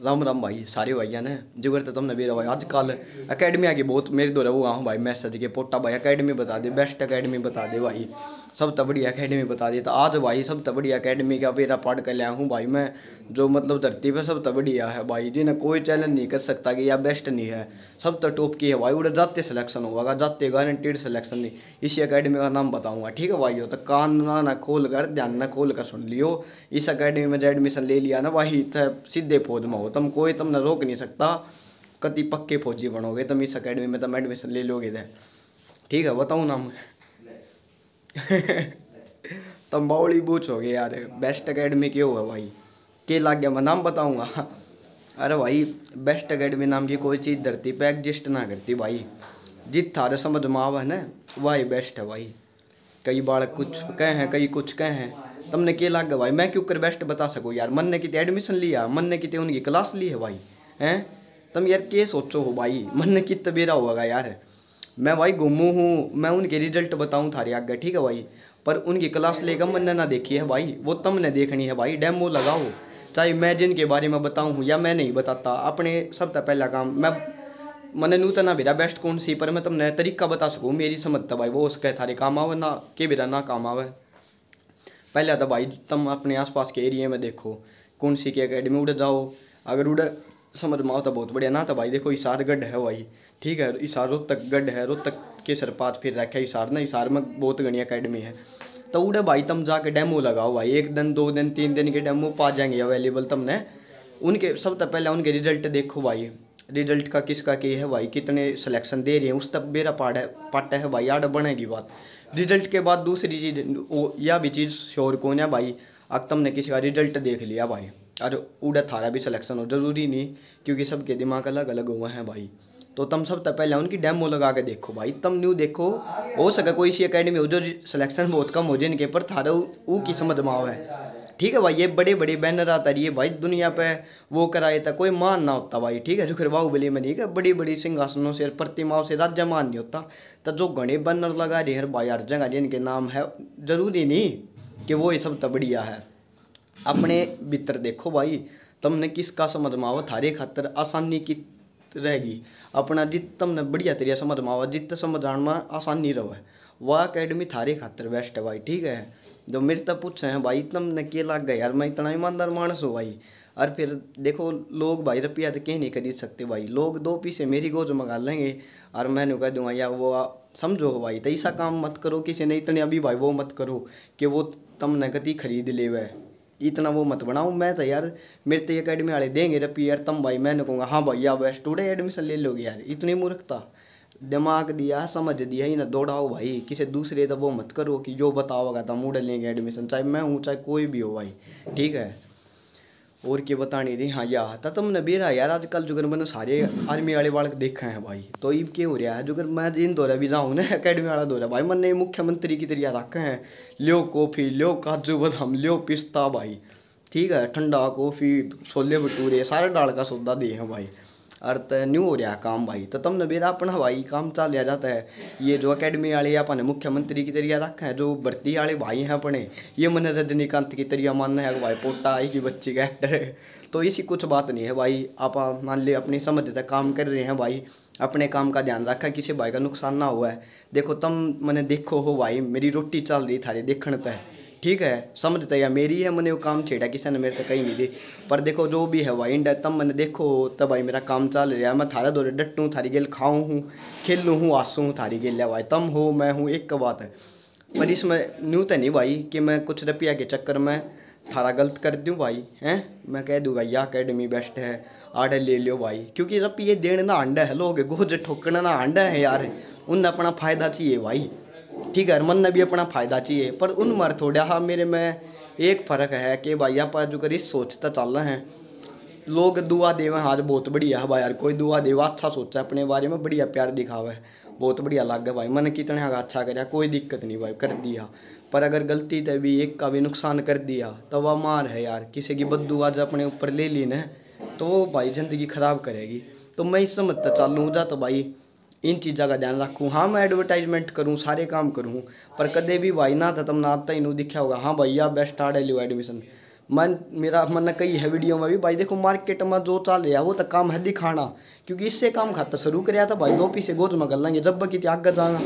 राम राम भाई, सारे भैया ने? जुगर तो तुमने मेरा भाई आजकल अकेडमी आगे बहुत मेरे दो वो हूँ भाई मैसेज के पोटा भाई अकेडमी बता दे बेस्ट अकेडमी बता दे भाई। सब तो बड़ी अकेडमी बता दी। तो आज भाई सब तो बड़ी अकेडमी का मेरा पढ़ कर लिया हूँ भाई मैं। जो मतलब धरती पे सब तो बढ़िया है भाई जी ने कोई चैलेंज नहीं कर सकता कि यह बेस्ट नहीं है। सब तो टॉप की है भाई उड़े जाते सिलेक्शन होगा जाते गारंटीड सिलेक्शन नहीं। इसी अकेडमी का नाम बताऊँगा, ठीक है भाई? हो तो कान ना ना खोल कर, ध्यान ना खोल कर सुन लियो। इस अकेडमी में जो एडमिशन ले लिया ना भाई तो सीधे फौज में हो। तुम कोई तुमने रोक नहीं सकता। कति पक्के फौजी बनोगे तुम इस अकेडमी में, तुम एडमिशन ले लोगे थे ठीक है, बताऊँ ना तुम बाउली पूछोगे यार बेस्ट अकेडमी क्यों है भाई? के लाग गया मैं नाम बताऊँगा? अरे भाई बेस्ट अकेडमी नाम की कोई चीज़ धरती पे एग्जिस्ट ना करती भाई। जित थारे समझ में आवा है ना, वही बेस्ट है भाई। कई बार कुछ कहे हैं, कई कुछ कहे हैं। तुमने के लाग भाई, मैं क्यों कर बेस्ट बता सकूँ यार? मन ने कितने एडमिशन लिया, मन ने कितने उनकी क्लास ली है भाई, हैं? तुम यार के सोचो हो भाई, मन ने कितना बेरा होगा यार? मैं भाई घूमू हूँ। मैं उनके रिज़ल्ट बताऊँ थारे आगे, ठीक है भाई? पर उनकी क्लास लेकर मैंने ना देखी है भाई। वो तुमने देखनी है भाई डेमो लगाओ। चाहे मैं जिनके बारे में बताऊँ हूँ या मैं नहीं बताता, अपने सब तक पहला काम। मैं मैंने नूतन ना बेरा बेस्ट कौन सी, पर मैं तुमने तरीका बता सकूँ, मेरी समझ तो भाई, वो उसके थारे काम आवे ना, के बेरा ना काम आवे। पहले तो भाई, तुम अपने आसपास के एरिया में देखो, कौन सी की अकेडमी उड़ जाओ। अगर उड़ समझ में आओ तो बहुत बढ़िया, ना तो भाई, देखो इसार गढ़ है भाई। ठीक है, इसार रोहतक गढ़ है, रोहतक के सरपात फिर रखे इसार। ना इसार में बहुत घनी अकेडमी है। तो उड़े भाई, तुम जाके डेमो लगाओ भाई। एक दिन, दो दिन, तीन दिन के डेमो पा जाएँगे अवेलेबल तुमने। उनके सब तो पहले उनके रिज़ल्ट देखो भाई। रिज़ल्ट का किसका की है भाई? कितने सिलेक्शन दे रहे हैं? उस तक मेरा पाठ है, पाटा है भाई, आड़ बनेगी बात। रिज़ल्ट के बाद दूसरी चीज़ यह भी चीज़ श्योर कौन है भाई? अब तुमने किसी का रिज़ल्ट देख लिया भाई। और उड़ा थारा भी सिलेक्शन हो, ज़रूरी नहीं, क्योंकि सबके दिमाग अलग अलग हुए हैं भाई। तो तुम सब तो पहले उनकी डेमो लगा के देखो भाई। तुम न्यू देखो। हो सके कोई सी अकेडमी हो जो सिलेक्शन बहुत कम हो जिनके पर थारा ऊ की समझ है। ठीक है भाई, ये बड़े बड़े बैनर आता रही है भाई दुनिया पे। वो कराए था कोई मान ना होता भाई। ठीक है, जो फिर बाहुबली में नहीं है। बड़ी बड़ी सिंहासनों से, प्रतिमाओं से राज्य मान नहीं होता। तो जो घने बैनर लगा रहे हर भाई हर जगह जिनके नाम है, ज़रूरी नहीं कि वो ये सब तो बढ़िया है। अपने भीतर देखो भाई। तुमने किसका समझ में आओ थारे खातर आसानी की रहेगी। अपना जित तुमने बढ़िया तरीका समझ में आओ जित समझ में आसानी रहे वह अकेडमी थारे खातर बेस्ट है भाई, ठीक है? जो मेरे तक पूछ हैं भाई, तुमने के लग गए? यार मैं इतना ईमानदार मानस हूँ भाई। और फिर देखो, लोग भाई रुपया तो कहीं नहीं खरीद सकते भाई। लोग दो पीसे मेरी गोज मंगा लेंगे और मैंने कह दूँगा, यार वो समझो भाई तो ऐसा काम मत करो, किसी ने इतने अभी भाई वो मत करो कि वो तुमने कति खरीद ले वह इतना वो मत बनाओ, मैं तो यार मेरे तो अकेडमी वाले देंगे रपी यार, तम भाई मैंने कहूँगा हाँ भाई अब वह टूडे एडमिशन ले लोगे यार, इतनी मूर्खता। दिमाग दिया, समझ दिया ही ना दौड़ाओ भाई, किसी दूसरे तो वो मत करो कि जो बताओगा तो मूड लेंगे एडमिशन चाहे मैं हूँ, चाहे कोई भी हो भाई, ठीक है? और के बताने दे। हाँ या तो तुमने बेरा यार आजकल जो मैंने सारे आर्मी वाले बालक देखे हैं भाई। तो ये क्या हो रहा है? जो मैं इन दौरा भी जाऊँ ना अकेडमी वाला दौरा। भाई, मैंने मुख्यमंत्री की तरह रखे हैं। लियो कॉफ़ी, लियो काजू बदाम, लियो पिस्ता भाई। ठीक है, ठंडा कॉफ़ी, छोले भटूरे, सारे डाल का सौदा दिए हैं भाई। अर्थ न्यू हो रहा काम भाई। तो तुमने बेरा अपना भाई काम चल लिया जाता है। ये जो अकेडमी वाले अपने मुख्यमंत्री की तरिया रखा है, जो भर्ती वाले भाई हैं अपने, ये मैंने रजनीकांत की तरिया मानना है भाई पोटा आई की बच्ची का एक्टर है। तो इसी कुछ बात नहीं है भाई। आप मान ली अपनी समझ तक काम कर रहे हैं भाई। अपने काम का ध्यान रखा, किसी भाई का नुकसान ना हुआ है। देखो, तुम मैंने देखो हो भाई, मेरी रोटी चल रही थारी देखने पे। ठीक है समझते या मेरी है, मैंने वो काम छेड़ा किसी ने, मेरे से कहीं नहीं दी। पर देखो, जो भी है, भाई इंडर तब मैंने देखो, तब भाई मेरा काम चल रहा है। मैं थारा दौरे डटूँ, थारी गेल खाऊँ हूँ, खेलूँ हूँ, आसूँ हूँ, थारी गेल है, भाई, तम हो, मैं हूँ, एक बात है। पर इसमें न्यू तो नहीं भाई, कि मैं कुछ रुपया के चक्कर में थारा गलत कर दूँ, भाई, हैं? मैं कह दूँगा यह अकेडमी बेस्ट है, आडे ले लियो, भाई। क्योंकि रुपये देने ना अंडा है, लोग, गोज ठोकना ना अंडा है, यार। उन अपना फ़ायदा चाहिए, भाई। ठीक है मन ने भी अपना फ़ायदा चाहिए, पर उन मर थोड़ा, हा, मेरे में एक फ़र्क है कि भाई, आप जो करी सोचता चल रहे हैं, लोग दुआ देवे आज बहुत बढ़िया है भाई, यार, कोई दुआ देवा अच्छा सोचा अपने बारे में बढ़िया प्यार दिखावा है बहुत बढ़िया लग है भाई, मैंने कितने अच्छा कराया, कोई दिक्कत नहीं भाई, कर दिया। पर अगर गलती तो भी एक का भी नुकसान कर दिया तो वह मार है यार, किसी की बदू आज अपने ऊपर ले ली ना तो वो भाई, ज़िंदगी ख़राब करेगी। तो मैं इस समझता चालूँ जा तो भाई इन चीज़ों का ध्यान रखूँ। हाँ मैं एडवर्टाइजमेंट करूँ, सारे काम करूँ, पर कदे भी भाई ना था ना ही नहीं दिखा होगा हाँ भाई भैया बेस्ट आर्ट है एडमिशन मन, मेरा मन कही है वीडियो में भी, भाई देखो मार्केट में जो चल रहा है, वो तो काम है दिखाना, क्योंकि इससे काम खाता शुरू कर था, भाई दो पीछे गोद में कर लेंगे, जब कि आगे जाना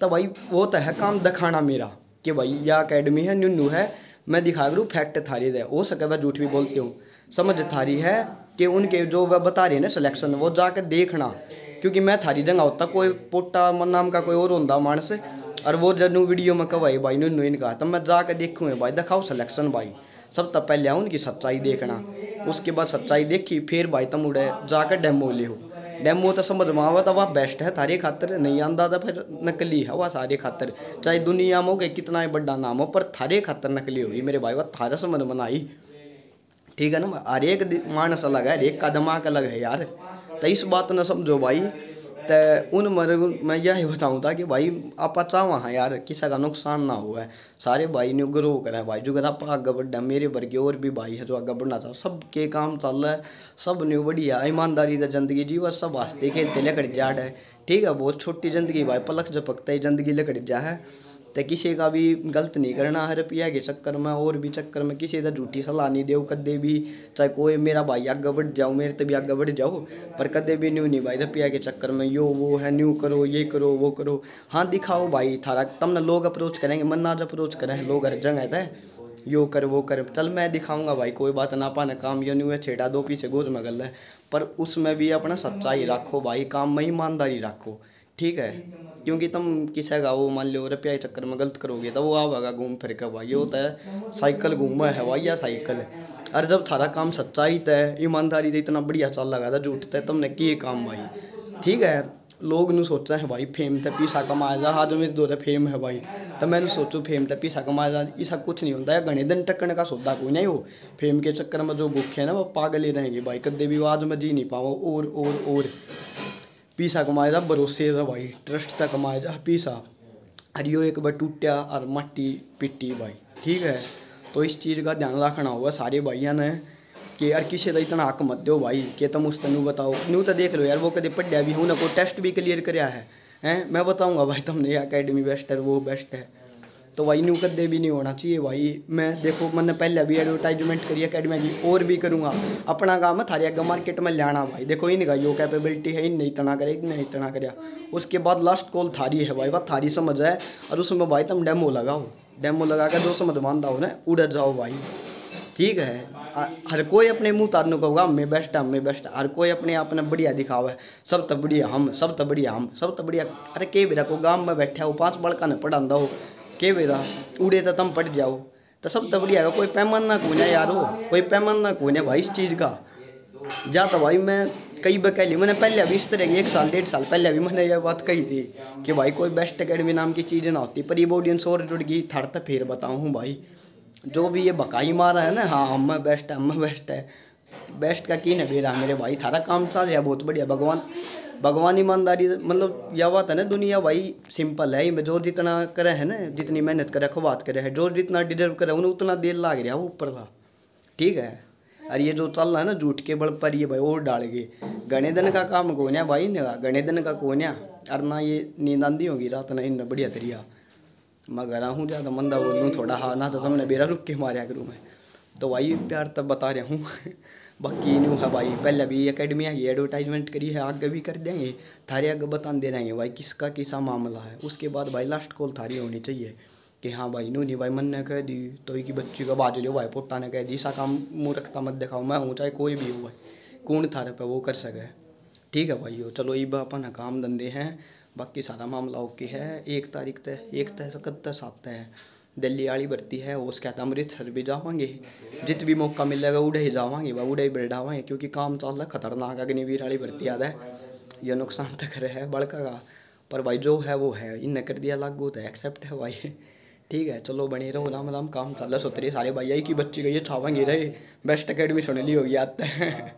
तो भाई वो तो है काम दिखाना मेरा, कि भाई यह अकेडमी है न्यू है, मैं दिखा करूँ फैक्ट थारी है हो सके वह झूठ भी बोलती हूँ। समझ थारी है कि उनके जो वह बता रहे हैं ना सिलेक्शन वो जाकर देखना क्योंकि मैं थारी जगह होता कोई पोटा नाम का कोई और होता मानस, और वो जब वीडियो में कवाई, भाई नु इनका तो मैं जाकर देखूँ भाई, दिखाओ सिलेक्शन भाई। सब तब पहले उनकी सच्चाई देखना, उसके बाद सच्चाई देखी, फिर भाई तुम उड़े जाकर डेमो ले हो डेमो तो समझ में आवा तो वह बेस्ट है थारे खातर, नहीं आंदा तो फिर नकली है वह सारे खातर। चाहे दुनिया में हो कितना ही बड़ा नाम हो, पर थारे खातर नकली होगी मेरे भाई, वह, थारा समझ में आई। ठीक है ना, हर एक मानस अलग है, हर एक का दिमाग अलग है यार। तो इस बात न समझो भाई तो उन मर मैं यही बताऊँ था कि भाई, आप चाहो हाँ यार, किसी का नुकसान ना हुआ है सारे भाई ने ग्रो करें। भाई, जो आप आगे बढ़ा मेरे वर्ग और भी भाई है जो आगे बढ़ना चाहो सब के काम चल रहा है, सब न्यू बढ़िया, ईमानदारी से ज़िंदगी जीवा, सब वास्ते खेलते लकड़ जाट है। ठीक है, बहुत छोटी ज़िंदगी भाई, पलक झपकता है ज़िंदगी लकड़ जा है। तो किसी का भी गलत नहीं करना है रुपया के चक्कर में, और भी चक्कर में किसी का झूठी सलाह नहीं दो कदे भी चाहे कोई मेरा भाई आगे बढ़ जाओ, मेरे तो भी आगे बढ़ जाओ, पर कदे भी न्यू नहीं भाई रुपया के चक्कर में, यो, वो है, न्यू करो, ये करो, वो करो। हाँ दिखाओ भाई थारा, तमने लोग अप्रोच करेंगे मन आज अप्रोच करें, लोग हर जगह है, यो कर, वो कर। चल मैं दिखाऊँगा भाई, कोई बात ना पाना काम यो नहीं है, छेड़ा दो पीछे गोज में गल है, पर उसमें भी अपना सच्चाई रखो भाई, काम में ईमानदारी रखो। ठीक है? क्योंकि तुम किसी का वो मान लो रुपया के चक्कर में गलत करोगे तो वो आवेगा घूम फिर के भाई होता है साइकिल घूमा है, भाई, या साइकिल? अरे जब थारा काम सच्चाई तय ईमानदारी तो इतना बढ़िया चल लगा था झूठ तय तुमने किए काम भाई? ठीक है? लोग नु सोचा है भाई, फेम तो पीसा कमाया जा, हाथ में दो फेम है भाई। तो मैंने सोचू फेम तो पीसा कमाया जा ऐसा कुछ नहीं होता है घने दिन टक्कने का सौदा कोई नहीं हो? फेम के चक्कर में जो भूखे है ना, वो पागल ही रहेंगे भाई, कदे भी आज में जी नहीं पाओ, और और और। पीसा कमाएगा भरोसे का भाई ट्रस्ट तक कमाएगा पीसा। हरियो एक बार टूटा और मट्टी पिट्टी भाई, ठीक है? तो इस चीज़ का ध्यान रखना होगा सारे भाइयों ने कि यार किसी का इतना हक मत दो भाई, कि तुम उस तेन बताओ। न्यू तो देख लो यार, वो कदे पढ़िया भी हूँ ना कोई टेस्ट भी क्लियर कराया है। हैं? मैं बताऊँगा भाई, तुमने अकेडमी बेस्ट है, वो बेस्ट है। तो भाई न्यू कदे भी नहीं होना चाहिए भाई। मैं देखो, मैंने पहले भी एडवर्टाइजमेंट करी अकेडमी की और भी करूँगा। अपना काम थारे अगर मार्केट में लाना भाई। देखो इनका यो कैपेबिलिटी है इन इतना करे इतने इतना करे। उसके बाद लास्ट कॉल थारी है भाई वह थारी समझ आए और उसमें भाई तुम डेमो लगाओ। डेमो लगा कर जो समझ मानता हो ना, उड़ जाओ भाई। ठीक है? हर कोई अपने मुँह तारने को होगा मैं बेस्ट है मैं बेस्ट हर कोई अपने आप ने बढ़िया दिखावा। है सब तो बढ़िया हम, सब तो बढ़िया हम, सब तो बढ़िया। अरे के भी रखो गाँव में बैठा हो, पाँच बड़का ने पढ़ा हो। के बेरा उड़े तो तुम पट जाओ तो सब तो बढ़िया है कोई पैमाना ना कौन है यारो कोई पैमाना ना कौन है भाई इस चीज़ का जा तो भाई मैं कई बार कह ली मैंने पहले अभी इस तरह की एक साल डेढ़ साल पहले अभी मैंने यह बात कही थी कि भाई कोई बेस्ट अकेडमी नाम की चीज़ ना होती पर ये ऑडियंस और जुड़ गई थर तो फिर बताऊँ भाई जो भी ये बकाई मारा है ना हाँ हम बेस्ट है हम बेस्ट है बेस्ट का की नहीं बेरा मेरे भाई थारा काम चल रहा बहुत बढ़िया भगवान भगवान ईमानदारी मतलब यह बात है ना दुनिया, भाई सिंपल है। जो जितना करे है ना, जितनी मेहनत करे बात करे है, जो जितना डिजर्व करे, उन्हें उतना देर लाग रहा वो ऊपर था ठीक है? और ये जो चल रहा है ना, झूठ के बल पर ये भाई, और डाल गए गणे दिन का काम कौन है भाई ने गणे दिन का कौन है? और ना ये नींद आंदी होगी, रात ना इन बढ़िया तरिया मैं घर हूँ, ज़्यादा मंदा बोलूँ थोड़ा हाँ ना तो तुमने बेरा रुक के मारा करूँ मैं। तो भाई, प्यार तब बता रहा हूँ। बाकी न्यू है भाई। पहले भी अकेडमी है एडवर्टाइजमेंट करी है, आगे भी कर देंगे। थारे आगे बता दे रहेंगे भाई किसका किसा मामला है। उसके बाद भाई लास्ट कॉल थारी होनी चाहिए कि हाँ भाई नू नहीं भाई मन ने कह दी तो की बच्ची का बाज लो भाई पोटा ने कह दी सा काम मुँह रखता मत दिखाओ, मैं हूँ, चाहे कोई भी हो भाई, कौन थारे पे वो कर सके। ठीक है भाई चलो ये अपन काम धंधे हैं, बाकी सारा मामला ओके है, एक तारीख तय, एक तय सकत सात है। दिल्ली वाली भर्ती है, उसके बाद अमृतसर भी जावांगे। जित भी मौका मिलेगा, उड़े ही जावांगे वह उड़े ही बैठावाएँगे क्योंकि काम चल रहा खतरनाक अग्निवीर वाली भर्ती याद है। यह नुकसान तक रहे है, बड़का का। पर भाई, जो है, वो है, इनने कर दिया, लागू तो एक्सेप्ट है भाई। ठीक है, चलो, बने रहो, राम राम, काम चल रहा सोतरे सारे भाई की बच्ची गई छावांगे रहे। बेस्ट अकेडमी सुन ली होगी, आता है।